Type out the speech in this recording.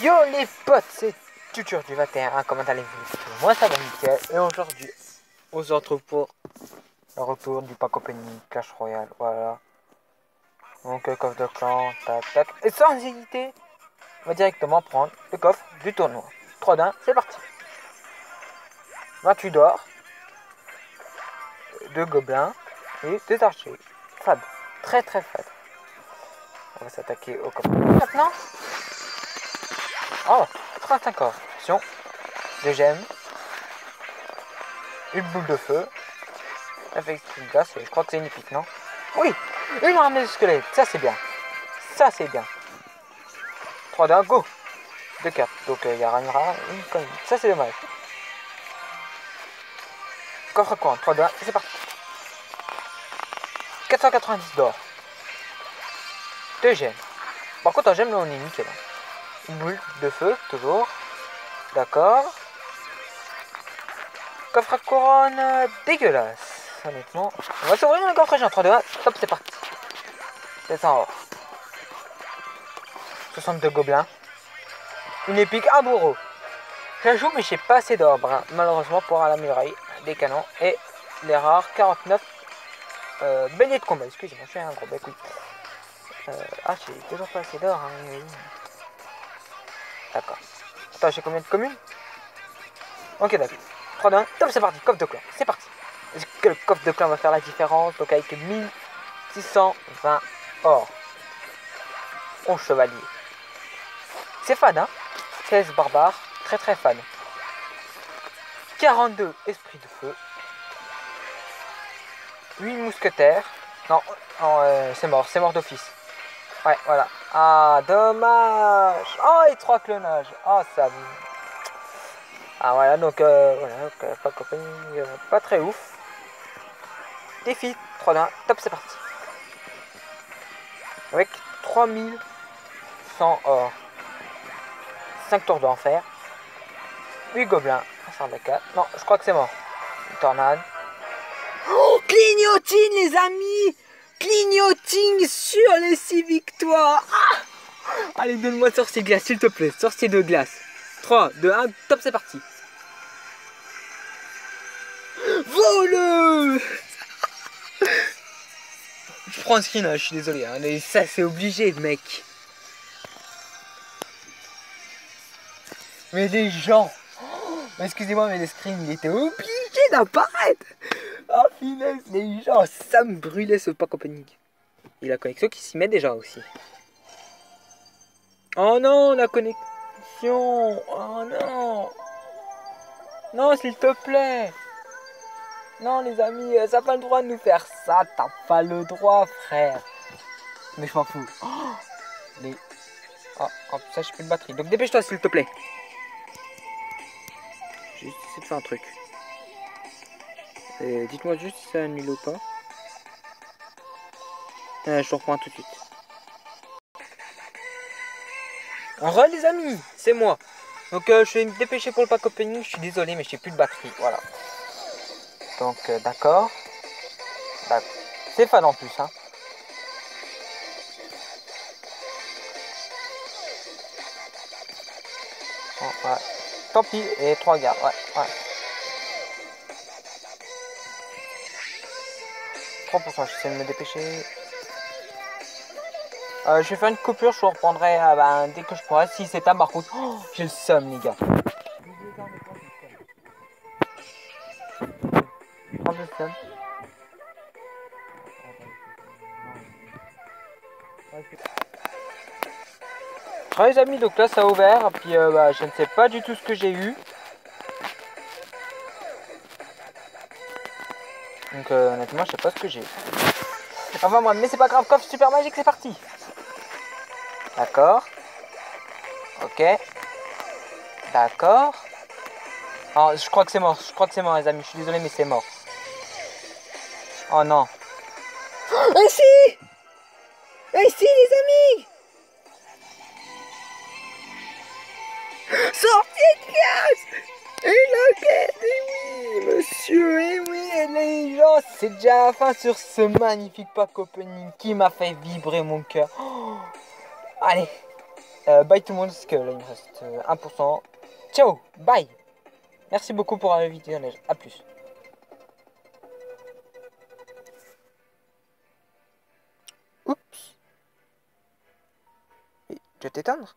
Yo les potes, c'est Tutur du 21, comment allez-vous Moi ça va nickel, et aujourd'hui, on se retrouve pour le retour du pack opening Clash Royale, voilà. Donc le coffre de clan, tac tac, et sans hésiter, on va directement prendre le coffre du tournoi. 3 d'un, c'est parti 28 d'or, 2 gobelins et 2 archers. Fade, très très fade. On va s'attaquer au coffre. Maintenant Oh 35 or. Attention. Deux gemmes. Une boule de feu. Avec une glace. Je crois que c'est une épique, non? Oui Une armée de squelette. Ça, c'est bien. Ça, c'est bien. 3 d'un, go 2 cartes. Donc, il y aura une rare. Une. Ça, c'est dommage. Coffre courant. 3 d'un. C'est parti. 490 d'or. 2 gemmes. Par contre, en gemme, là, on est nickel. Hein. Une boule de feu, toujours. D'accord. Coffre à couronne euh, dégueulasse. Honnêtement. On va s'ouvrir un coffre géant. 3, 2, 1. Top, c'est parti. C'est ça or. 62 gobelins. Une épique, un bourreau. J'ajoute, mais j'ai pas assez d'or, malheureusement, pour muraille des canons. Et les rares 49 euh, beignets de combat. Excusez-moi, je suis un gros bec, oui. Euh, ah, j'ai toujours pas assez d'or. Hein, D'accord. Attends, j'ai combien de communes? Ok, d'accord. 3 1. Top, c'est parti. Coffre de clan. C'est parti. Est-ce que le coffre de clan va faire la différence? Donc, avec 1620 or. Oh, chevalier. C'est fan, hein? 16 barbares. Très, très fan. 42 esprits de feu. 8 mousquetaires. Non, euh, c'est mort. C'est mort d'office. Ouais, voilà. Ah, dommage. Oh, et trois clonages. Oh, ça. Ah, voilà, donc, euh, voilà, donc, pas compagnie, euh, pas très ouf. Défi, 3 1, top, c'est parti. Avec 3100 or. 5 tours d'enfer. 8 gobelins. 4. Non, je crois que c'est mort. Une tornade. Oh, clignotine, les amis clignoting sur les 6 Ah Allez, donne-moi sorcier de glace, s'il te plaît. Sorcier de glace. 3, 2, 1, top, c'est parti. Vole Je prends un screen, hein, je suis désolé. Hein, mais ça, c'est obligé, mec. Mais les gens... Excusez-moi, mais les screens, il était obligé d'apparaître Oh finesse, les gens, ça me brûlait ce pack opening. Et la connexion qui s'y met déjà aussi. Oh non, la connexion. Oh non. Non, s'il te plaît. Non, les amis, ça n'a pas le droit de nous faire ça. T'as pas le droit, frère. Mais je m'en fous. Oh. Oh, oh, ça, j'ai plus de batterie. Donc dépêche-toi, s'il te plaît. J'ai essayé de faire un truc. Dites-moi juste si ça annule ou pas. Euh, je reprends tout de suite. Re les amis, c'est moi. Donc euh, je vais me dépêcher pour le pack opening. Je suis désolé, mais j'ai plus de batterie. Voilà. Donc euh, d'accord. C'est fan en plus. Hein. ouais. Tant pis. Et trois gars. Ouais, ouais. 3%, j'essaie de me dépêcher. Euh, je vais faire une coupure, je vous reprendrai euh, ben, dès que je pourrai. Si c'est un par contre, oh, j'ai le somme, les gars. les amis, donc là ça a ouvert, puis euh, bah, je ne sais pas du tout ce que j'ai eu. Donc honnêtement, je sais pas ce que j'ai. Enfin moi, mais c'est pas grave, coffre super magique, c'est parti. D'accord. Ok. D'accord. Oh, je crois que c'est mort, je crois que c'est mort les amis, je suis désolé mais c'est mort. Oh non. Et si Et si les amis Sortez de classe Et la oui, monsieur, et oui, les gens, c'est déjà la fin sur ce magnifique pack opening qui m'a fait vibrer mon cœur. Oh. Allez, Euh, bye tout le monde, parce que là il me reste euh, 1%. Ciao, bye. Merci beaucoup pour avoir vidéo neige. A plus. Oups. Tu vas t'éteindre?